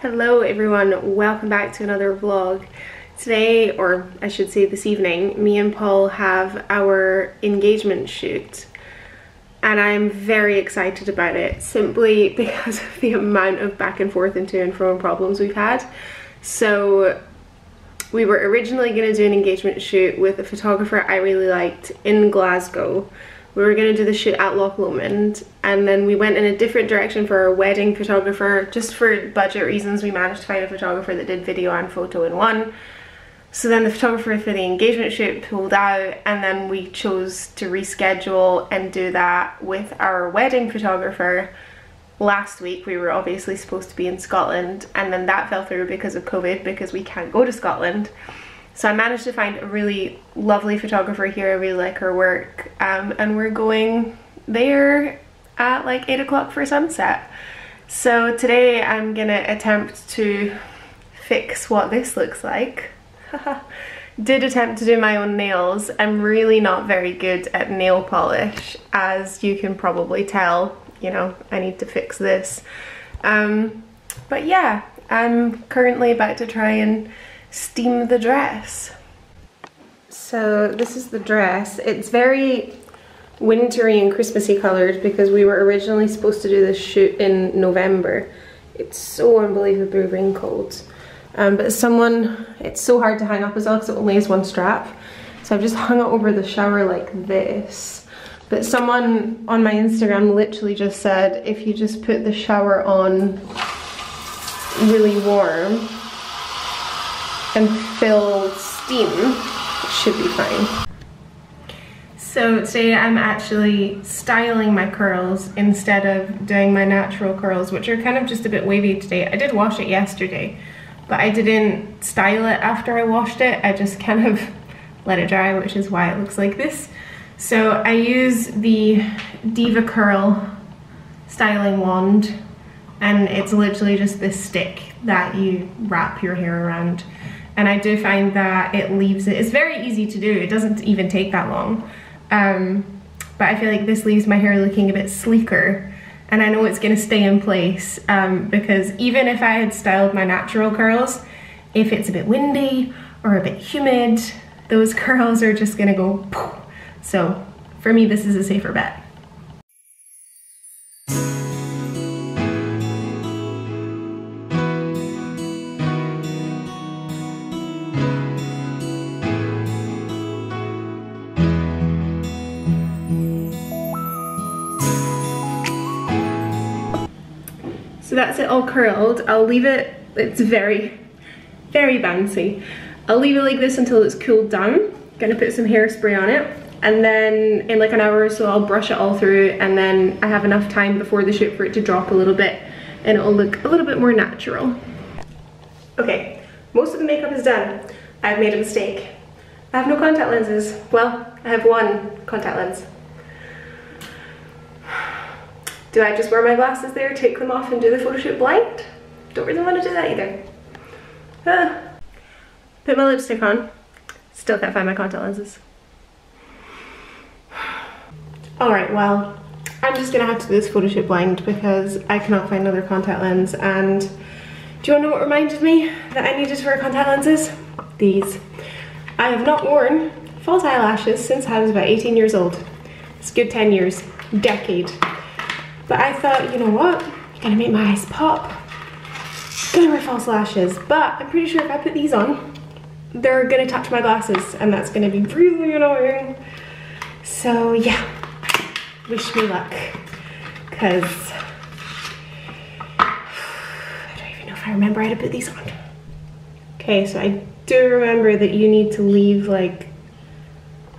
Hello everyone, welcome back to another vlog. Today, or I should say this evening, me and Paul have our engagement shoot and I'm very excited about it simply because of the amount of back and forth and to and fro problems we've had. So we were originally going to do an engagement shoot with a photographer I really liked in Glasgow we were going to do the shoot at Loch Lomond and then we went in a different direction for our wedding photographer just for budget reasons we managed to find a photographer that did video and photo in one. So then the photographer for the engagement shoot pulled out and then we chose to reschedule and do that with our wedding photographer. Last week we were obviously supposed to be in Scotland and then that fell through because of COVID because we can't go to Scotland so I managed to find a really lovely photographer here. I really like her work. Um, and we're going there at like 8 o'clock for sunset. So today I'm gonna attempt to fix what this looks like. Did attempt to do my own nails. I'm really not very good at nail polish, as you can probably tell. You know, I need to fix this. Um, but yeah, I'm currently about to try and steam the dress. So this is the dress. It's very wintry and Christmassy colored because we were originally supposed to do this shoot in November. It's so unbelievably wrinkled. Um, but someone, it's so hard to hang up as well because it only has one strap. So I've just hung it over the shower like this. But someone on my Instagram literally just said if you just put the shower on really warm, and fill steam, should be fine. So today I'm actually styling my curls instead of doing my natural curls, which are kind of just a bit wavy today. I did wash it yesterday, but I didn't style it after I washed it. I just kind of let it dry, which is why it looks like this. So I use the Diva Curl styling wand and it's literally just this stick that you wrap your hair around and I do find that it leaves it, it's very easy to do, it doesn't even take that long. Um, but I feel like this leaves my hair looking a bit sleeker and I know it's gonna stay in place um, because even if I had styled my natural curls, if it's a bit windy or a bit humid, those curls are just gonna go poof. So for me, this is a safer bet. That's it all curled. I'll leave it, it's very, very bouncy. I'll leave it like this until it's cooled down. Gonna put some hairspray on it. And then in like an hour or so, I'll brush it all through and then I have enough time before the shoot for it to drop a little bit and it'll look a little bit more natural. Okay, most of the makeup is done. I've made a mistake. I have no contact lenses. Well, I have one contact lens. Do I just wear my glasses there, take them off and do the photo shoot blind? Don't really want to do that either. Uh, put my lipstick on. Still can't find my contact lenses. Alright, well, I'm just gonna have to do this photo shoot blind because I cannot find another contact lens and do you wanna know what reminded me that I needed to wear contact lenses? These. I have not worn false eyelashes since I was about 18 years old. It's good 10 years, decade. But I thought, you know what? I'm gonna make my eyes pop. gonna wear false lashes. But I'm pretty sure if I put these on, they're gonna touch my glasses and that's gonna be really annoying. So yeah, wish me luck. Cause I don't even know if I remember how to put these on. Okay, so I do remember that you need to leave like,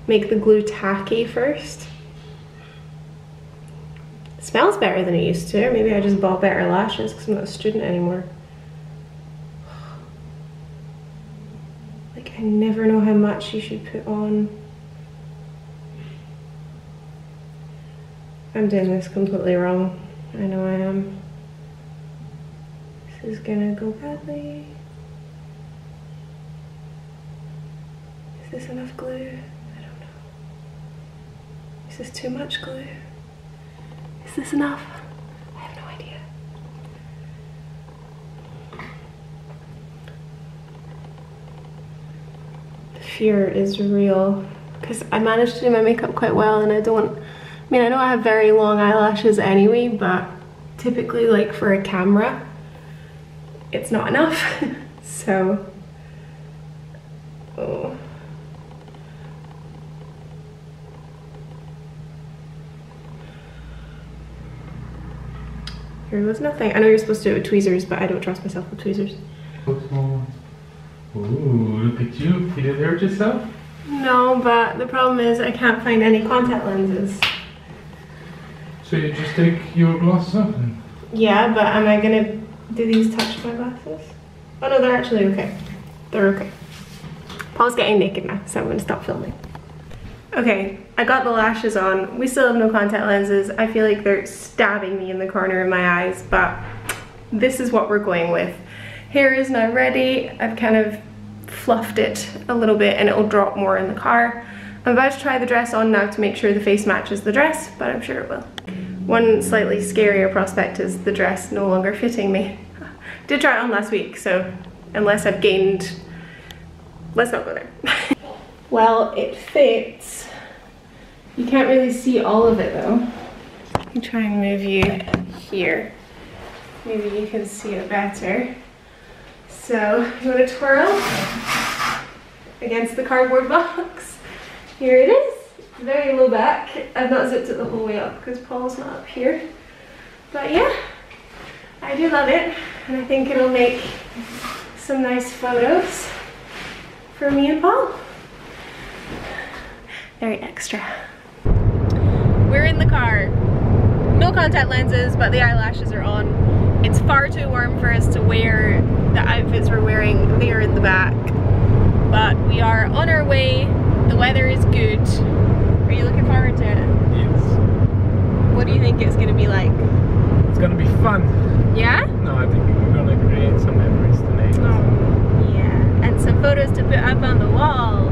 make the glue tacky first smells better than it used to. Maybe I just bought better lashes because I'm not a student anymore. Like I never know how much you should put on. I'm doing this completely wrong. I know I am. This is gonna go badly. Is this enough glue? I don't know. Is this too much glue? this enough? I have no idea. The fear is real because I managed to do my makeup quite well and I don't, I mean, I know I have very long eyelashes anyway, but typically like for a camera, it's not enough. so Here was nothing. I know you're supposed to do it with tweezers, but I don't trust myself with tweezers. Ooh, look at you. You didn't hurt yourself? No, but the problem is I can't find any contact lenses. So you just take your glasses off then? Yeah, but am I gonna do these touch my glasses? Oh no, they're actually okay. They're okay. Paul's getting naked now, so I'm gonna stop filming. Okay, I got the lashes on. We still have no contact lenses. I feel like they're stabbing me in the corner of my eyes, but this is what we're going with. Hair is now ready. I've kind of fluffed it a little bit and it'll drop more in the car. I'm about to try the dress on now to make sure the face matches the dress, but I'm sure it will. One slightly scarier prospect is the dress no longer fitting me. Did try it on last week, so unless I've gained, let's not go there. well, it fits. You can't really see all of it though. I can try and move you here. Maybe you can see it better. So you want to twirl against the cardboard box. Here it is. Very low back. I've not zipped it the whole way up because Paul's not up here. But yeah, I do love it. And I think it'll make some nice photos for me and Paul. Very extra. We're in the car. No contact lenses, but the eyelashes are on. It's far too warm for us to wear the outfits we're wearing there in the back. But we are on our way. The weather is good. Are you looking forward to it? Yes. What do you think it's gonna be like? It's gonna be fun. Yeah? No, I think we're gonna create some memories tonight. Oh, yeah. And some photos to put up on the wall.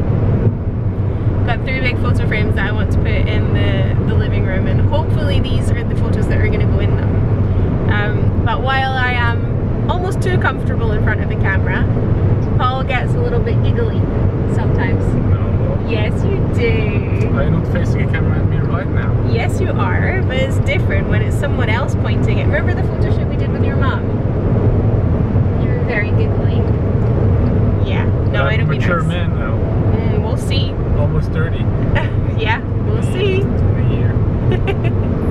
I've got three big photo frames that I want to put in the, the living room and hopefully these are the photos that are going to go in them. Um, but while I am almost too comfortable in front of the camera, Paul gets a little bit giggly sometimes. No. Yes you do. Are you not facing a camera at me right now? Yes you are, but it's different when it's someone else pointing it. Remember the photo shoot we did with your mom? You were very giggly. Yeah, no, a be nice. man now. Mm, we'll see. Almost 30. yeah, we'll see.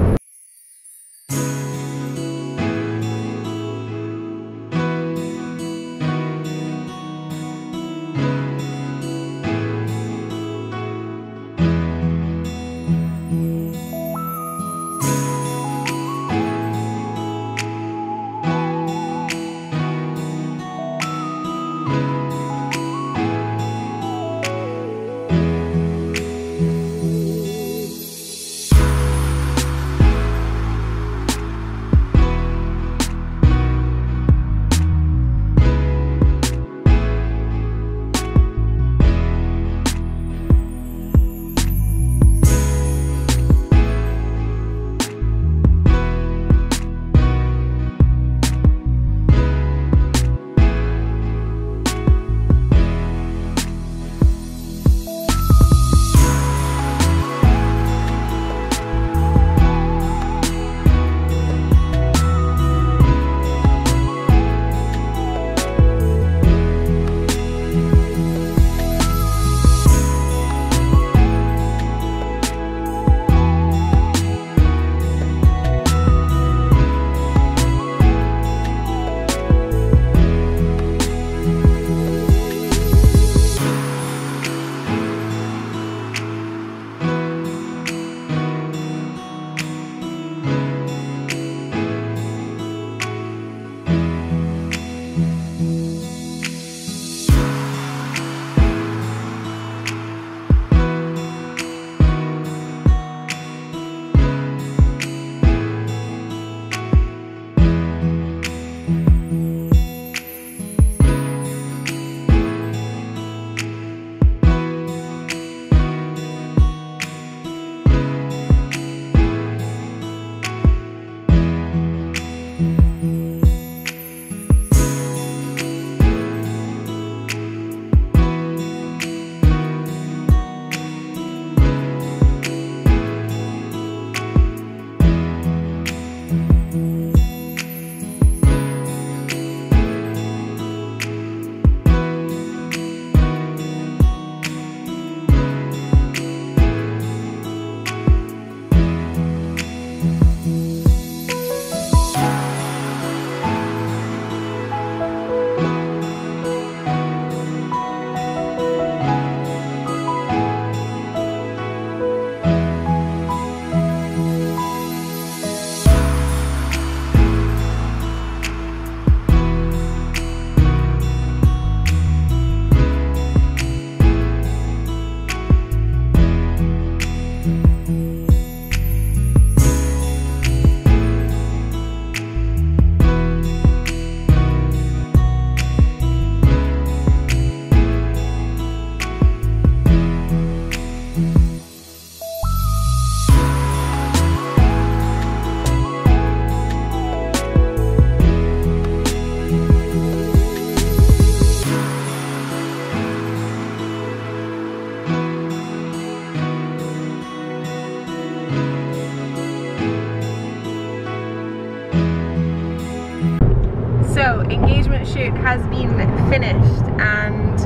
has been finished and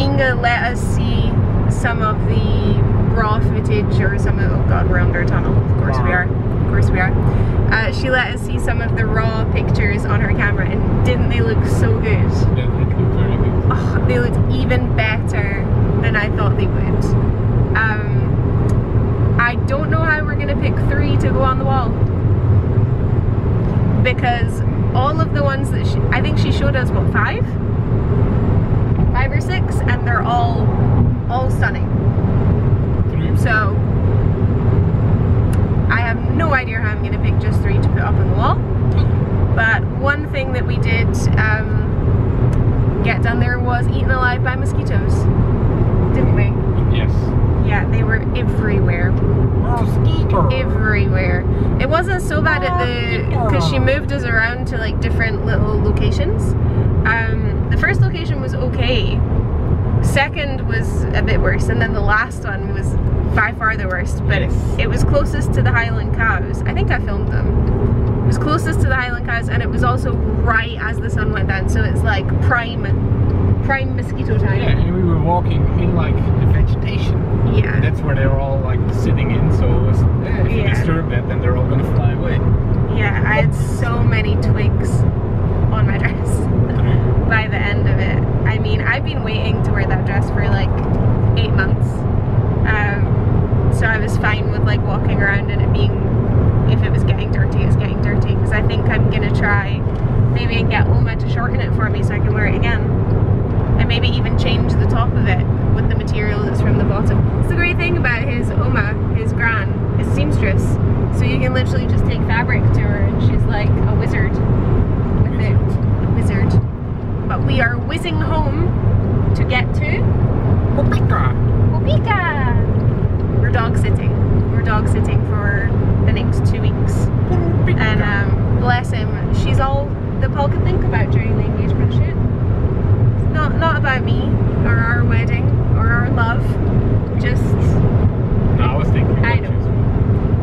Inge let us see some of the raw footage or some of, oh god, we're under a tunnel, of course we are, of course we are. Uh, she let us see some of the raw pictures on her camera and didn't they look so good? Definitely very good. Oh, they looked even better than I thought they would. Um, I don't know how we're going to pick three to go on the wall. Because all of the ones that she, I think she showed us, what, five? Five or six, and they're all, all stunning. So, I have no idea how I'm going to pick just three to put up on the wall. But one thing that we did um, get done there was eaten alive by mosquitoes, didn't we? Yes. Yeah, they were everywhere, Mosquito. everywhere. It wasn't so bad at the because she moved us around to like different little locations. Um, the first location was okay. Second was a bit worse, and then the last one was by far the worst. But Yes. it was closest to the Highland cows. I think I filmed them. It was closest to the Highland cows, and it was also right as the sun went down. So it's like prime, prime mosquito time. Yeah, and we were walking in like the vegetation. Yeah. That's where they're all like sitting in. So it was, yeah, if you Yeah. disturb that, then they're all gonna fly away. Yeah, I had so many twigs on my dress by the end of it. I mean, I've been waiting to wear that dress for like eight months. Um, so I was fine with like walking around and it being, if it was getting dirty, it's getting dirty. Because I think I'm gonna try maybe and get Oma to shorten it for me so I can wear it again. And maybe even change the top of it with the material that's from the bottom. It's the great thing about his Oma, his gran, is seamstress. So you can literally just take fabric to her and she's like a wizard with it. A wizard. But we are whizzing home to get to Popika. Opika! We're dog sitting. We're dog sitting for the next two weeks. And um, bless him, she's all that Paul could think about during the engagement shoot. It's not not about me or our wedding or our love. Just No, I was thinking. I know.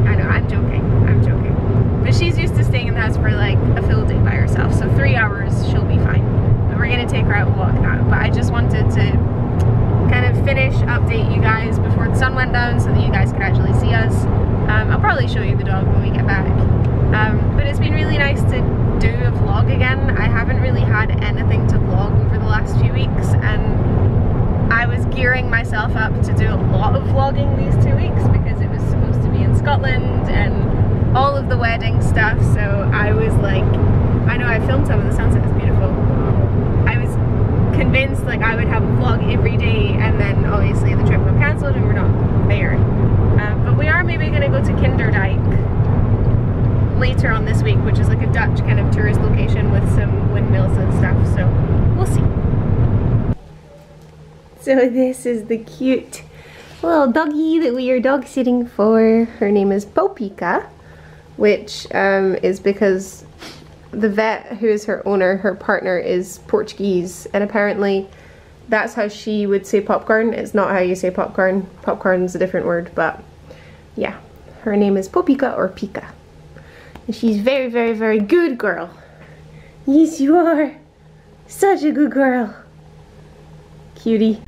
I know. I'm joking. I'm joking. But she's used to staying in the house for like a full day by herself. So three hours she'll be fine. But we're gonna take her out and walk now. But I just wanted to kind of finish, update you guys before the sun went down so that you guys could actually see us. Um, I'll probably show you the dog when we get back. Um, but it's been really nice to do a vlog again. I haven't really had anything to vlog over the last few weeks and I was gearing myself up to do a lot of vlogging these two weeks because it was supposed to be in Scotland and all of the wedding stuff so I was like, I know I filmed some of the sunset, it's beautiful. I was convinced like I would have a vlog every day and then obviously the trip got cancelled and we're not there. Um, but we are maybe going to go to Kinderdijk later on this week which is like a Dutch kind of tourist location with some windmills and stuff so we'll see. So this is the cute little doggy that we are dog sitting for. Her name is Popika, which um, is because the vet who is her owner, her partner is Portuguese and apparently that's how she would say popcorn. It's not how you say popcorn. Popcorn's a different word, but yeah. Her name is Popika or Pika. And she's very, very, very good girl. Yes, you are. Such a good girl. Cutie.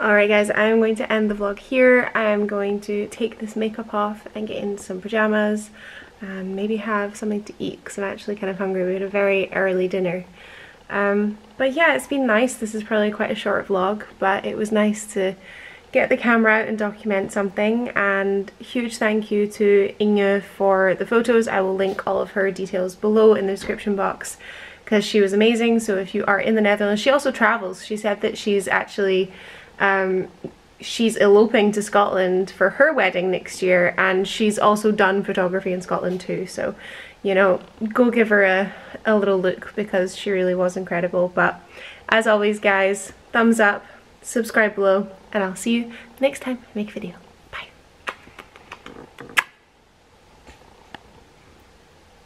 Alright guys, I'm going to end the vlog here. I'm going to take this makeup off and get in some pajamas and maybe have something to eat because I'm actually kind of hungry. We had a very early dinner. Um, but yeah, it's been nice. This is probably quite a short vlog, but it was nice to get the camera out and document something and huge thank you to Inge for the photos. I will link all of her details below in the description box because she was amazing. So if you are in the Netherlands, she also travels. She said that she's actually um, she's eloping to Scotland for her wedding next year and she's also done photography in Scotland too. So, you know, go give her a, a little look because she really was incredible. But as always guys, thumbs up, subscribe below and I'll see you next time I make a video.